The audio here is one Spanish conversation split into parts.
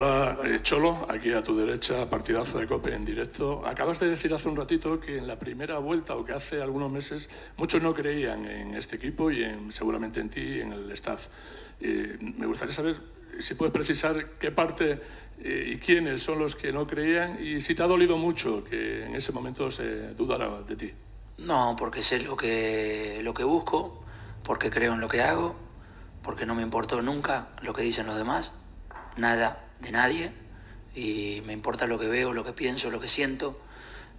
Hola, eh, Cholo, aquí a tu derecha, partidazo de COPE en directo. Acabas de decir hace un ratito que en la primera vuelta o que hace algunos meses muchos no creían en este equipo y en, seguramente en ti y en el staff. Eh, me gustaría saber si puedes precisar qué parte eh, y quiénes son los que no creían y si te ha dolido mucho que en ese momento se dudara de ti. No, porque sé lo que, lo que busco, porque creo en lo que hago, porque no me importó nunca lo que dicen los demás, nada de nadie y me importa lo que veo, lo que pienso, lo que siento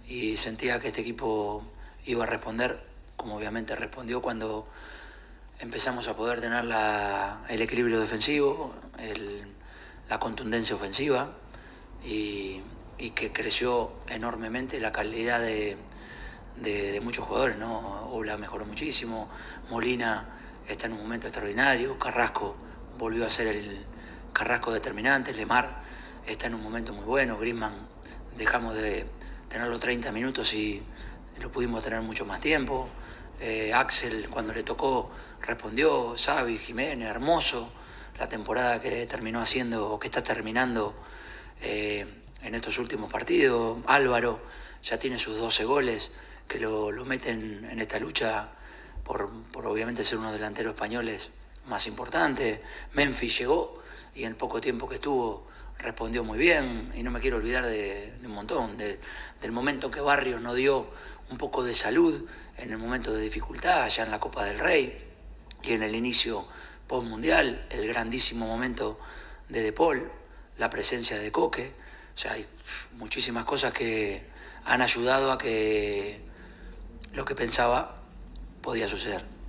y sentía que este equipo iba a responder como obviamente respondió cuando empezamos a poder tener el equilibrio defensivo, la contundencia ofensiva y, que creció enormemente la calidad de, muchos jugadores, ¿no? Obla mejoró muchísimo, Molina está en un momento extraordinario, Carrasco volvió a ser el, Carrasco determinante, Lemar está en un momento muy bueno, Griezmann dejamos de tenerlo 30 minutos y lo pudimos tener mucho más tiempo. Eh, Axel cuando le tocó respondió, Xavi, Jiménez, hermoso la temporada que terminó haciendo o que está terminando eh, en estos últimos partidos. Álvaro ya tiene sus 12 goles que lo, lo meten en esta lucha por, por obviamente ser uno de los delanteros españoles más importantes. Memphis llegó y en el poco tiempo que estuvo respondió muy bien y no me quiero olvidar de, un montón, de, del momento que Barrios nos dio un poco de salud en el momento de dificultad, allá en la Copa del Rey y en el inicio post-mundial, el grandísimo momento de De Paul, la presencia de Coque, o sea, hay muchísimas cosas que han ayudado a que lo que pensaba podía suceder.